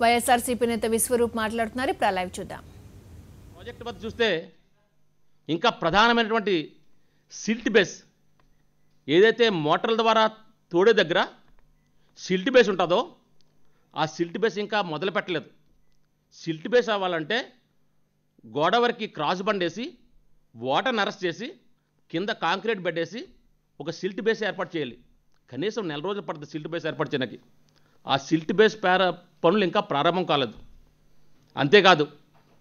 వైఎస్ఆర్సీపీ నేత విశ్వరూప్ మాట్లాడుతున్నారు. ఇప్పుడు లైవ్ చూద్దాం. ప్రాజెక్ట్ వద్ద చూస్తే ఇంకా ప్రధానమైనటువంటి సిల్ట్ బేస్ ఏదైతే మోటార్ల ద్వారా తోడే దగ్గర సిల్ట్ బేస్ ఉంటుందో ఆ సిల్ట్ బేస్ ఇంకా మొదలు పెట్టలేదు. సిల్ట్ బేస్ అవ్వాలంటే గోడవరికి క్రాస్ బండ్ వేసి వాటర్ అరెస్ట్ చేసి కింద కాంక్రీట్ బెడ్ వేసి ఒక సిల్ట్ బేస్ ఏర్పాటు చేయాలి. కనీసం నెల రోజులు పడుతుంది సిల్ట్ బేస్ ఏర్పాటు చేయడానికి. ఆ సిల్ట్ బేస్ పేర పనులు ఇంకా ప్రారంభం కాలేదు. అంతేకాదు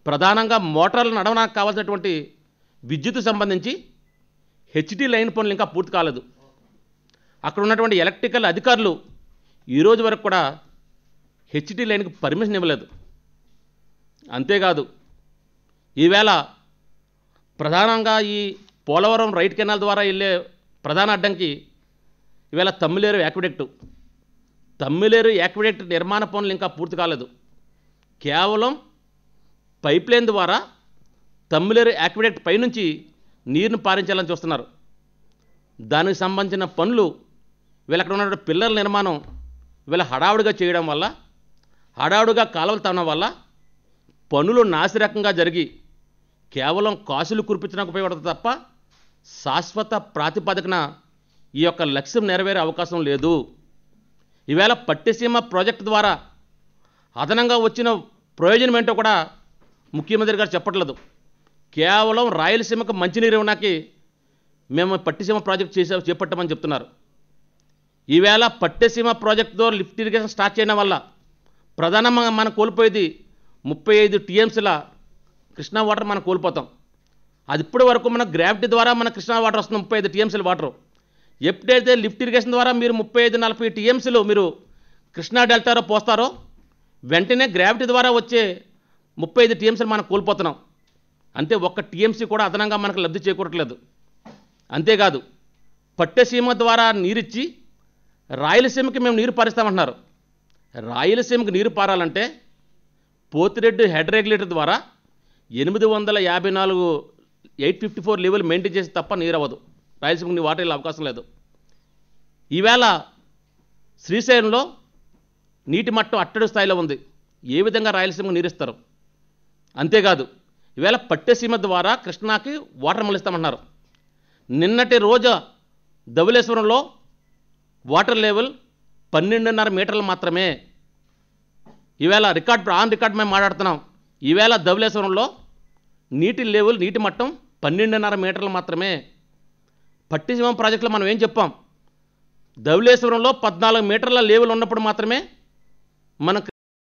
ప్రధానంగా మోటార్లు నడవడానికి కావాల్సినటువంటి విద్యుత్ సంబంధించి హెచ్డి లైన్ పనులు ఇంకా పూర్తి కాలేదు. అక్కడ ఉన్నటువంటి ఎలక్ట్రికల్ అధికారులు ఈరోజు వరకు కూడా హెచ్డి లైన్కి పర్మిషన్ ఇవ్వలేదు. అంతేకాదు ఈవేళ ప్రధానంగా ఈ పోలవరం రైట్ కెనాల్ ద్వారా వెళ్ళే ప్రధాన అడ్డంకి ఈవేళ తమ్మిలేరు యాక్విడెక్టు. తమ్మిలేరు యాక్విడెక్ట్ నిర్మాణ పనులు ఇంకా పూర్తి కాలేదు. కేవలం పైప్ లైన్ ద్వారా తమ్మిలేరు యాక్విడెక్ట్ పైనుంచి నీరును పారించాలని చూస్తున్నారు. దానికి సంబంధించిన పనులు వీళ్ళక్కడ ఉన్నటువంటి పిల్లల నిర్మాణం వీళ్ళ హడావుడిగా చేయడం వల్ల హడావుడిగా కాలువలు తవ్వడం వల్ల పనులు నాసిరకంగా జరిగి కేవలం కాసులు కురిపించడానికి ఉపయోగపడుతుంది తప్ప శాశ్వత ప్రాతిపదికన ఈ యొక్క లక్ష్యం నెరవేరే అవకాశం లేదు. ఈవేళ పట్టిసీమ ప్రాజెక్ట్ ద్వారా అదనంగా వచ్చిన ప్రయోజనం ఏంటో కూడా ముఖ్యమంత్రి గారు చెప్పట్లేదు. కేవలం రాయలసీమకు మంచినీరు ఇవ్వడానికి మేము పట్టిసీమ ప్రాజెక్ట్ చేసే చేపట్టామని చెప్తున్నారు. ఈవేళ పట్టిసీమ ప్రాజెక్టుతో లిఫ్ట్ ఇరిగేషన్ స్టార్ట్ చేయడం వల్ల ప్రధానంగా మనం కోల్పోయేది ముప్పై ఐదు టీఎంసీల కృష్ణా వాటర్ మనం కోల్పోతాం. అది ఇప్పటి వరకు మన గ్రావిటీ ద్వారా మన కృష్ణా వాటర్ వస్తుంది ముప్పై ఐదు టీఎంసీల వాటర్. ఎప్పుడైతే లిఫ్ట్ ఇరిగేషన్ ద్వారా మీరు ముప్పై ఐదు నలభై టీఎంసీలు మీరు కృష్ణా డెల్టాలో పోస్తారో వెంటనే గ్రావిటీ ద్వారా వచ్చే ముప్పై ఐదు టీఎంసీలు మనం కోల్పోతున్నాం. అంతే ఒక్క టీఎంసీ కూడా అదనంగా మనకు లబ్ధి చేకూరట్లేదు. అంతేకాదు పట్టెసీమ ద్వారా నీరిచ్చి రాయలసీమకి మేము నీరు పారిస్తామంటున్నారు. రాయలసీమకి నీరు పారాలంటే పోతిరెడ్డి హెడ్ రెగ్యులేటర్ ద్వారా ఎనిమిది వందల యాభై నాలుగు eight fifty four level maintain చేసి తప్ప నీరు అవ్వదు రాయలసీమకి వాటర్ వెళ్ళే అవకాశం లేదు. ఈవేళ శ్రీశైలంలో నీటి మట్టం అట్టడి స్థాయిలో ఉంది. ఏ విధంగా రాయలసీమకు నీరిస్తారు? అంతేకాదు ఈవేళ పట్టెసీమ ద్వారా కృష్ణాకి వాటర్ మళ్ళిస్తామన్నారు. నిన్నటి రోజు ధవలేశ్వరంలో వాటర్ లెవెల్ పన్నెండున్నర మీటర్లు మాత్రమే. ఈవేళ రికార్డ్ ఆన్ రికార్డ్ మేము మాట్లాడుతున్నాం. ఈవేళ ధవలేశ్వరంలో నీటి లెవెల్ నీటి మట్టం పన్నెండున్నర మీటర్లు మాత్రమే. పట్టిసీమ ప్రాజెక్టులో మనం ఏం చెప్పాం? ధవళేశ్వరంలో పద్నాలుగు మీటర్ల లేవులు ఉన్నప్పుడు మాత్రమే మనం